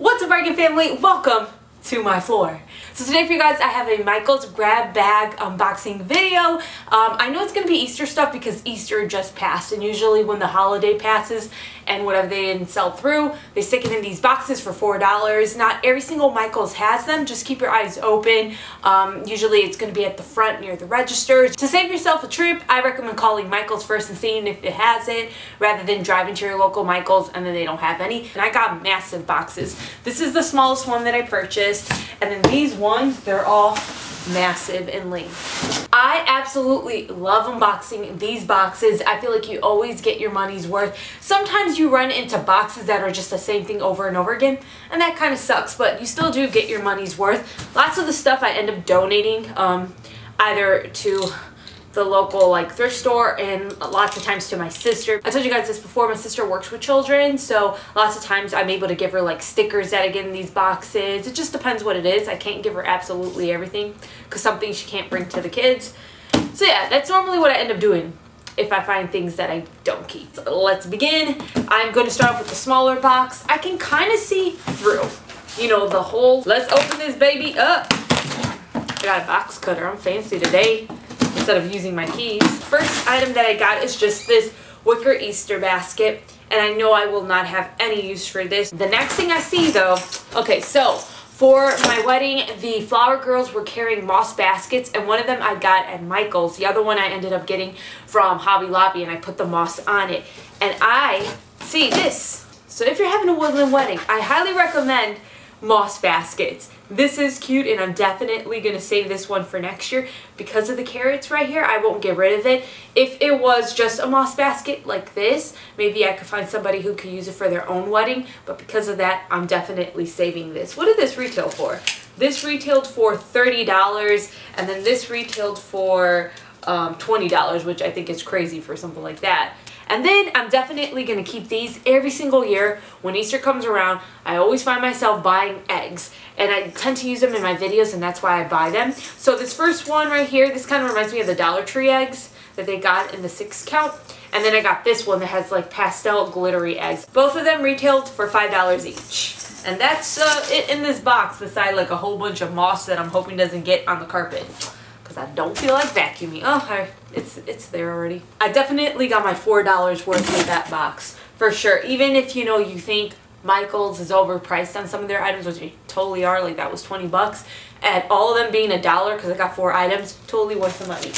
What's up, Bargain family? Welcome to my floor. So today for you guys, I have a Michaels grab bag unboxing video. Um, I know it's going to be Easter stuff because Easter just passed and usually when the holiday passes and whatever they didn't sell through, they stick it in these boxes for $4. Not every single Michaels has them. Just keep your eyes open. Um, usually it's going to be at the front near the registers. To save yourself a trip, I recommend calling Michaels first and seeing if it has it rather than driving to your local Michaels and then they don't have any. And I got massive boxes. This is the smallest one that I purchased and then these ones, they're all massive in length. I absolutely love unboxing these boxes. I feel like you always get your money's worth. Sometimes you run into boxes that are just the same thing over and over again, and that kind of sucks, but you still do get your money's worth. Lots of the stuff I end up donating um, either to the local like thrift store and lots of times to my sister. I told you guys this before, my sister works with children so lots of times I'm able to give her like stickers that I get in these boxes. It just depends what it is. I can't give her absolutely everything because something she can't bring to the kids. So yeah, that's normally what I end up doing if I find things that I don't keep. So let's begin. I'm going to start off with the smaller box. I can kind of see through, you know, the whole. Let's open this baby up. I got a box cutter. I'm fancy today instead of using my keys. First item that I got is just this wicker Easter basket and I know I will not have any use for this. The next thing I see though, okay, so for my wedding, the flower girls were carrying moss baskets and one of them I got at Michael's. The other one I ended up getting from Hobby Lobby and I put the moss on it. And I see this. So if you're having a woodland wedding, I highly recommend moss baskets. This is cute and I'm definitely going to save this one for next year. Because of the carrots right here, I won't get rid of it. If it was just a moss basket like this, maybe I could find somebody who could use it for their own wedding. But because of that, I'm definitely saving this. What did this retail for? This retailed for $30 and then this retailed for um, $20, which I think is crazy for something like that. And then I'm definitely going to keep these every single year. When Easter comes around, I always find myself buying eggs. And I tend to use them in my videos and that's why I buy them. So this first one right here, this kind of reminds me of the Dollar Tree eggs that they got in the six count. And then I got this one that has like pastel glittery eggs. Both of them retailed for $5 each. And that's uh, it in this box beside like a whole bunch of moss that I'm hoping doesn't get on the carpet because I don't feel like vacuuming. Oh, I, it's, it's there already. I definitely got my $4 worth in that box for sure. Even if, you know, you think Michael's is overpriced on some of their items, which they totally are, like that was 20 bucks. And all of them being a dollar because I got four items, totally worth the money.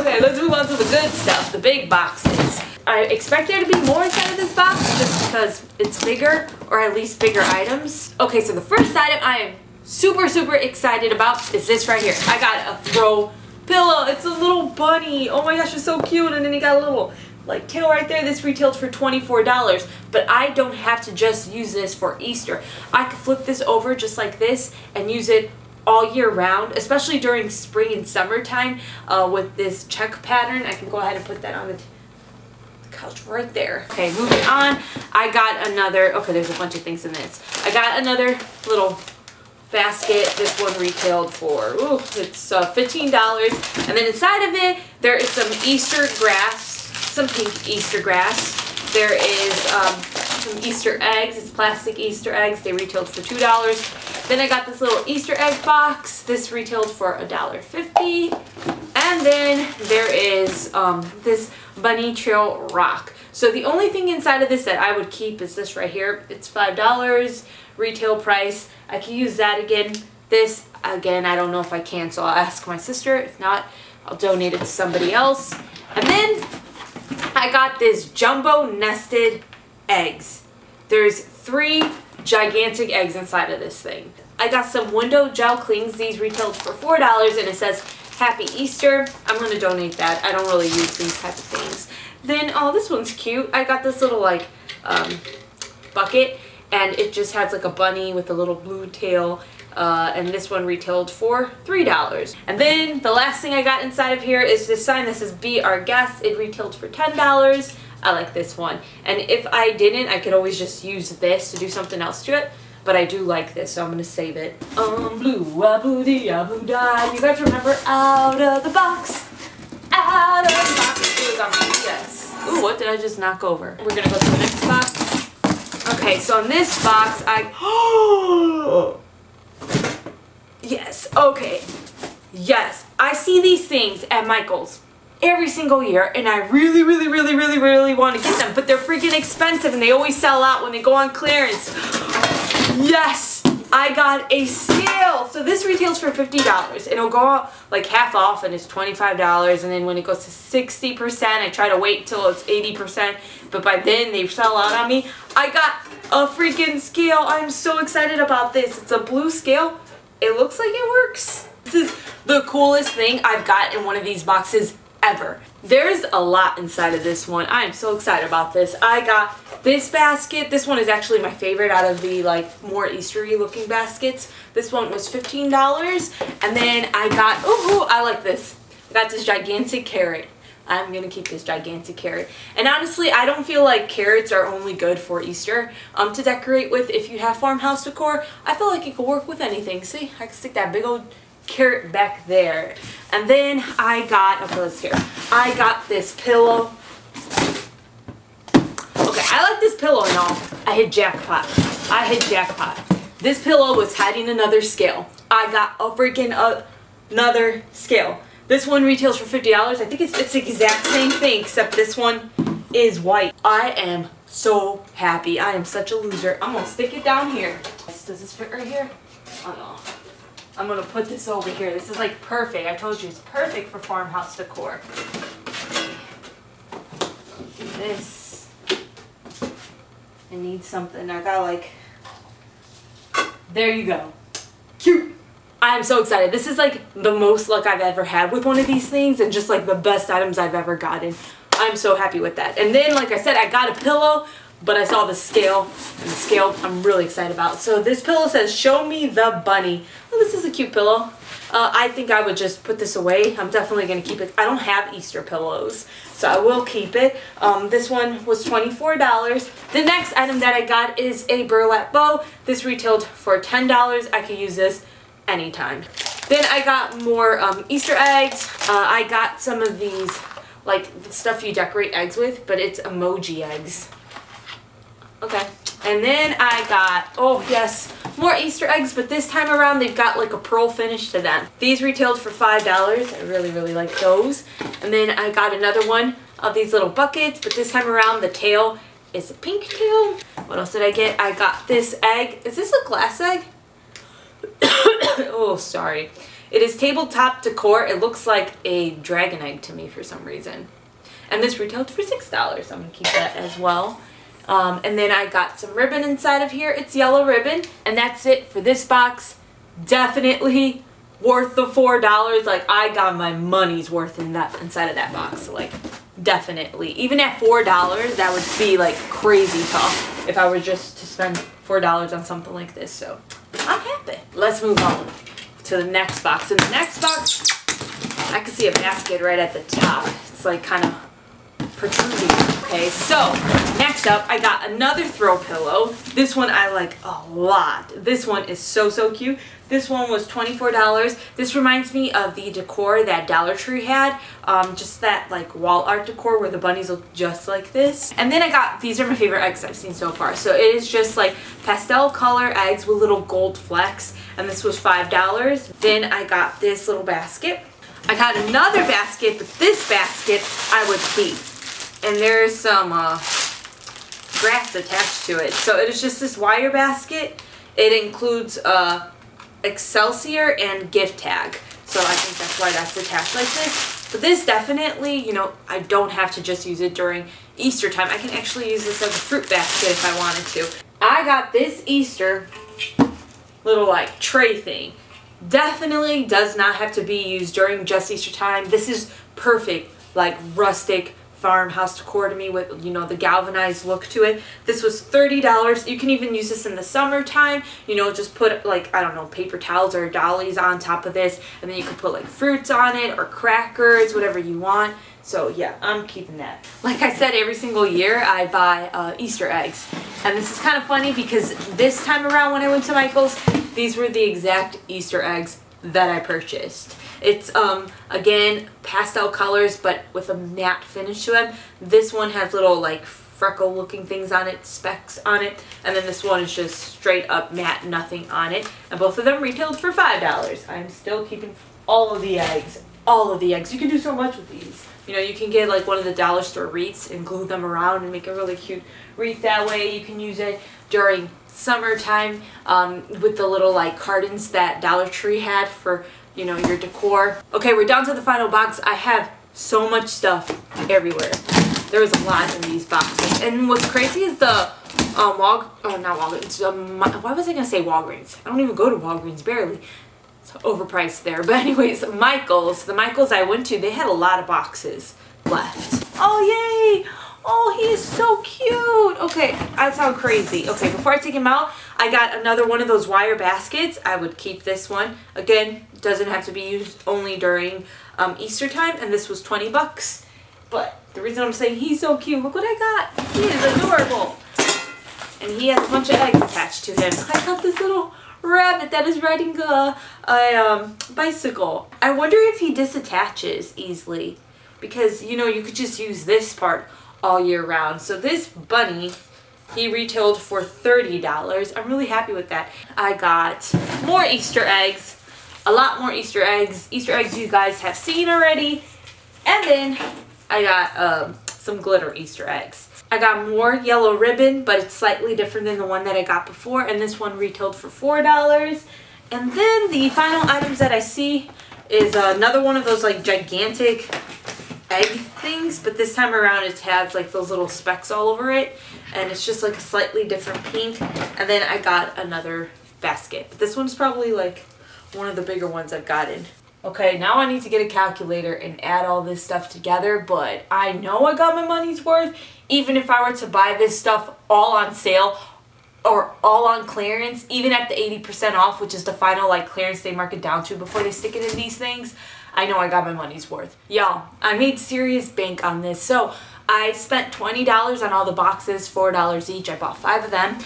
Okay, let's move on to the good stuff, the big boxes. I expect there to be more inside of this box just because it's bigger or at least bigger items. Okay, so the first item I am super, super excited about is this right here. I got a throw pillow. It's a little bunny. Oh my gosh, it's so cute. And then he got a little like tail right there. This retailed for $24. But I don't have to just use this for Easter. I could flip this over just like this and use it all year round, especially during spring and summertime uh, with this check pattern. I can go ahead and put that on the couch right there. Okay, moving on. I got another, okay, there's a bunch of things in this. I got another little basket. This one retailed for, ooh, it's uh, $15. And then inside of it, there is some Easter grass, some pink Easter grass. There is um, some Easter eggs. It's plastic Easter eggs. They retailed for $2. Then I got this little Easter egg box. This retailed for $1.50. And then there is um, this Bunny Trail Rock. So the only thing inside of this that I would keep is this right here. It's $5 retail price. I can use that again. This, again, I don't know if I can, so I'll ask my sister. If not, I'll donate it to somebody else. And then I got this jumbo nested eggs. There's three gigantic eggs inside of this thing. I got some window gel cleans. These retailed for $4 and it says Happy Easter. I'm going to donate that. I don't really use these type of things. Then, oh, this one's cute. I got this little like um, bucket and it just has like a bunny with a little blue tail uh, and this one retailed for $3. And then the last thing I got inside of here is this sign that says Be Our Guest. It retailed for $10. I like this one. And if I didn't, I could always just use this to do something else to it. But I do like this, so I'm going to save it. Um, blue, abu dee, abu die. You guys remember Out of the Box? Out of the Box. It was on. Ooh, what did I just knock over? We're going to go to the next box. Okay, so in this box, I... Oh! yes, okay. Yes, I see these things at Michael's every single year and I really, really, really, really, really want to get them, but they're freaking expensive and they always sell out when they go on clearance. Yes, I got a Santa scale. So this retails for $50. It'll go out like half off and it's $25 and then when it goes to 60%, I try to wait till it's 80%, but by then they sell out on me. I got a freaking scale. I'm so excited about this. It's a blue scale. It looks like it works. This is the coolest thing I've got in one of these boxes ever. There's a lot inside of this one. I am so excited about this. I got this basket. This one is actually my favorite out of the like more Eastery looking baskets. This one was $15. And then I got, ooh, I like this. I got this gigantic carrot. I'm going to keep this gigantic carrot. And honestly, I don't feel like carrots are only good for Easter um, to decorate with. If you have farmhouse decor, I feel like it could work with anything. See, I can stick that big old carrot back there. And then I got, okay, let's hear. I got this pillow. Okay, I like this pillow and all. I hit jackpot. I hit jackpot. This pillow was hiding another scale. I got a freaking uh, another scale. This one retails for $50. I think it's, it's the exact same thing, except this one is white. I am so happy. I am such a loser. I'm gonna stick it down here. Does this fit right here? Oh no. I'm gonna put this over here. This is like perfect. I told you it's perfect for farmhouse decor. This. I need something. I got like. There you go. Cute. I am so excited. This is like the most luck I've ever had with one of these things and just like the best items I've ever gotten. I'm so happy with that. And then, like I said, I got a pillow but I saw the scale, and the scale I'm really excited about. So this pillow says, show me the bunny. Oh, this is a cute pillow. Uh, I think I would just put this away. I'm definitely going to keep it. I don't have Easter pillows, so I will keep it. Um, this one was $24. The next item that I got is a burlap bow. This retailed for $10. I could use this anytime. Then I got more um, Easter eggs. Uh, I got some of these, like stuff you decorate eggs with, but it's emoji eggs. Okay. And then I got, oh yes, more Easter eggs, but this time around they've got like a pearl finish to them. These retailed for $5. I really, really like those. And then I got another one of these little buckets, but this time around the tail is a pink tail. What else did I get? I got this egg. Is this a glass egg? oh, sorry. It is tabletop decor. It looks like a dragon egg to me for some reason. And this retailed for $6. I'm going to keep that as well. Um, and then I got some ribbon inside of here. It's yellow ribbon. And that's it for this box. Definitely worth the $4. Like, I got my money's worth in that inside of that box. So, like, definitely. Even at $4, that would be, like, crazy tough if I were just to spend $4 on something like this. So, I'm happy. Let's move on to the next box. In the next box, I can see a basket right at the top. It's, like, kind of protruding. Okay, so next up, I got another throw pillow. This one I like a lot. This one is so, so cute. This one was $24. This reminds me of the decor that Dollar Tree had. Um, just that like wall art decor where the bunnies look just like this. And then I got, these are my favorite eggs I've seen so far. So it is just like pastel color eggs with little gold flecks. And this was $5. Then I got this little basket. I got another basket, but this basket I would keep and there's some uh, grass attached to it. So it is just this wire basket. It includes uh, Excelsior and gift tag. So I think that's why that's attached like this. But this definitely, you know, I don't have to just use it during Easter time. I can actually use this as a fruit basket if I wanted to. I got this Easter little like tray thing. Definitely does not have to be used during just Easter time. This is perfect, like rustic farmhouse decor to me with, you know, the galvanized look to it. This was $30. You can even use this in the summertime. You know, just put like, I don't know, paper towels or dollies on top of this. And then you can put like fruits on it or crackers, whatever you want. So yeah, I'm keeping that. Like I said, every single year I buy uh, Easter eggs. And this is kind of funny because this time around when I went to Michael's, these were the exact Easter eggs that I purchased. It's, um, again, pastel colors, but with a matte finish to them. This one has little, like, freckle looking things on it, specks on it. And then this one is just straight up matte, nothing on it. And both of them retailed for $5. I'm still keeping all of the eggs. All of the eggs. You can do so much with these. You know, you can get like one of the dollar store wreaths and glue them around and make a really cute wreath that way. You can use it during summertime um, with the little like cartons that Dollar Tree had for, you know, your decor. Okay, we're down to the final box. I have so much stuff everywhere. There was a lot in these boxes. And what's crazy is the um, Wal oh, not Walgreens. Um, why was I going to say Walgreens? I don't even go to Walgreens, barely. It's overpriced there. But anyways, Michaels, the Michaels I went to, they had a lot of boxes left. Oh, yay! Oh, he is so cute. Okay, I sound crazy. Okay, before I take him out, I got another one of those wire baskets. I would keep this one. Again, doesn't have to be used only during um, Easter time, and this was 20 bucks. But the reason I'm saying he's so cute, look what I got. He is adorable. And he has a bunch of eggs attached to him. I got this little rabbit that is riding a, a um, bicycle. I wonder if he disattaches easily because, you know, you could just use this part all year round. So this bunny, he retailed for $30. I'm really happy with that. I got more Easter eggs, a lot more Easter eggs. Easter eggs you guys have seen already. And then I got um, some glitter Easter eggs. I got more yellow ribbon, but it's slightly different than the one that I got before. And this one retailed for $4. And then the final items that I see is another one of those like gigantic egg things, but this time around it has like those little specks all over it, and it's just like a slightly different pink. And then I got another basket, but this one's probably like one of the bigger ones I've gotten. Okay, now I need to get a calculator and add all this stuff together, but I know I got my money's worth, even if I were to buy this stuff all on sale or all on clearance, even at the 80% off, which is the final like clearance they mark it down to before they stick it in these things, I know I got my money's worth. Y'all, I made serious bank on this. So I spent $20 on all the boxes, $4 each. I bought five of them.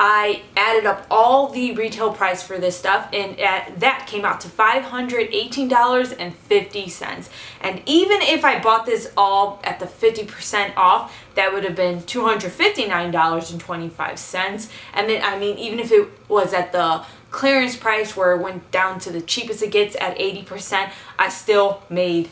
I added up all the retail price for this stuff and at, that came out to $518.50. And even if I bought this all at the 50% off, that would have been $259.25. And then, I mean, even if it was at the clearance price where it went down to the cheapest it gets at 80%, I still made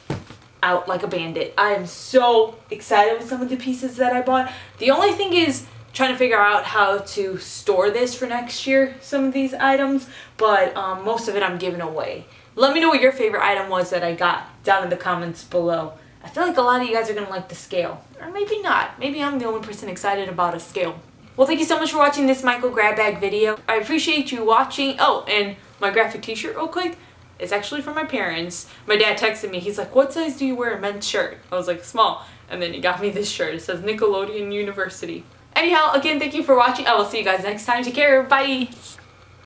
out like a bandit. I am so excited with some of the pieces that I bought. The only thing is trying to figure out how to store this for next year, some of these items, but um, most of it I'm giving away. Let me know what your favorite item was that I got down in the comments below. I feel like a lot of you guys are going to like the scale. Or maybe not. Maybe I'm the only person excited about a scale. Well, thank you so much for watching this Michael grab bag video. I appreciate you watching. Oh, and my graphic t-shirt real quick. It's actually from my parents. My dad texted me. He's like, what size do you wear a men's shirt? I was like, small. And then he got me this shirt. It says Nickelodeon University. Anyhow, again, thank you for watching. I will see you guys next time. Take care. Bye.